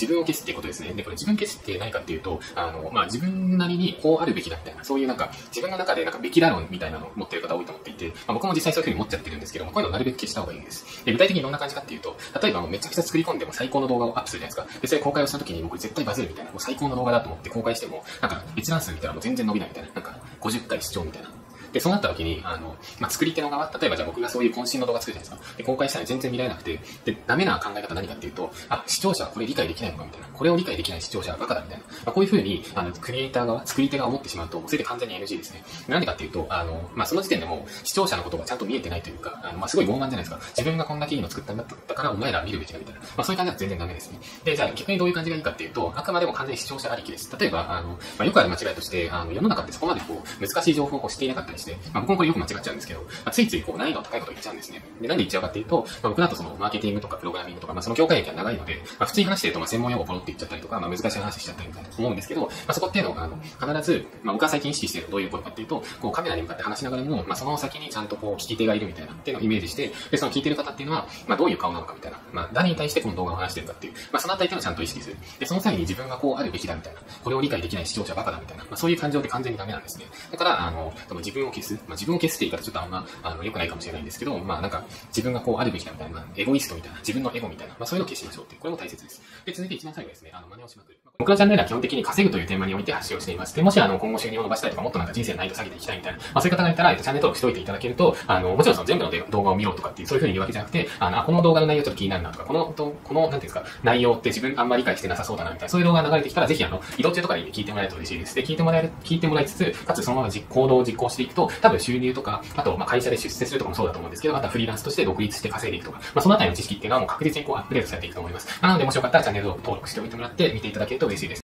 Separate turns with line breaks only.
自分を消すっていうことですね。で、これ自分消すって何かっていうと、あの、まあ、自分なりにこうあるべきだみたいな、そういうなんか、自分の中でなんかべきだ論みたいなのを持ってる方多いと思っていて、まあ、僕も実際そういうふうに持っちゃってるんですけども、こういうのをなるべく消した方がいいです。で、具体的にどんな感じかっていうと、例えばもうめちゃくちゃ作り込んでも最高の動画をアップするじゃないですか。で、それ公開をした時に僕絶対バズるみたいな、もう最高の動画だと思って公開しても、なんか閲覧数見たらもう全然伸びないみたいな、なんか50回視聴みたいな。で、そうなった時に、あの、まあ、作り手の側、例えばじゃあ僕がそういう渾身の動画作るじゃないですか。で、公開したら全然見られなくて、で、ダメな考え方何かっていうと、あ、視聴者はこれ理解できないのかみたいな。これを理解できない視聴者はバカだみたいな。まあ、こういうふうに、あの、クリエイター側、作り手が思ってしまうと、それで完全に NG ですね。なんでかっていうと、あの、まあ、その時点でも視聴者のことがちゃんと見えてないというか、あの、まあ、すごい傲慢じゃないですか。自分がこんだけいいの作ったんだったから、お前ら見るべきだみたいな。まあ、そういう感じは全然ダメですね。で、じゃあ逆にどういう感じがいいかっていうと、あくまでも完全に視聴者ありきです。例えば、あの、まあ、よくある間違いとして、あの、世の中ってそこまでこう、難しい情報を知っていなかったりして、まあ、僕もこれよく間違っちゃうんですけど、まあ、ついついこう難易度高いこと言っちゃうんですね。で、なんで言っちゃうかっていうと、まあ、僕だとそのマーケティングとかプログラミングとか、まあ、その業界歴が長いので、まあ、普通に話してるとまあ専門用語ポロって言っちゃったりとか、まあ、難しい話しちゃったりとか思うんですけど、まあ、そこっていうのが、あの、必ず、まあ、僕は最近意識してるのはどういうことかっていうと、こうカメラに向かって話しながらも、まあ、その先にちゃんとこう聞き手がいるみたいなっていうのをイメージして、で、その聞いてる方っていうのは、まあ、どういう顔なのかみたいな、まあ、誰に対してこの動画を話してるかっていう、まあ、そのあたりっていうのをちゃんと意識する。で、その際に自分がこうあるべきだみたいな、これを理解できない視聴者バカだみたいな、まあ、そういう感情って完全にダメなんですね。だから、あの、その自分を消す、まあ、自分を消すって言い方ちょっとあんま、あの、良くないかもしれないんですけど、まあ、なんか、自分がこうあるべきだみたいな、エゴイストみたいな、自分のエゴみたいな、まあ、そういうのを消しましょうって、これも大切です。で、続いて一番最後ですね、あの、真似をしまくる。僕のチャンネルは基本的に稼ぐというテーマにおいて発信をしています。で、もしあの、今後収入を伸ばしたいとか、もっとなんか人生の難易度下げていきたいみたいな、まあ、そういう方がいたら、えっとチャンネル登録しておいていただけると、あの、もちろんその全部の動画を見ようとかっていう、そういうふうに言うわけじゃなくて、あの、この動画の内容ちょっと気になるなとか、この、とこの、なんていうんですか、内容って自分あんまり理解してなさそうだなみたいな、そういう動画が流れてきたら、ぜひあの、移動中とかに聞いてもらえると嬉しいです。で、聞いてもらえる、聞いてもらいつつ、かつそのまま実行動を実行していくと、多分収入とか、あと、ま、会社で出世するとかもそうだと思うんですけど、またフリーランスとして独立して稼いでいくとか、まあ、そのあたりの知識っていうのはもう確実にこうアップデートされていくと思います。なので、もしよかったらチャンネル登録しておいてもらって見ていただけると嬉しいです。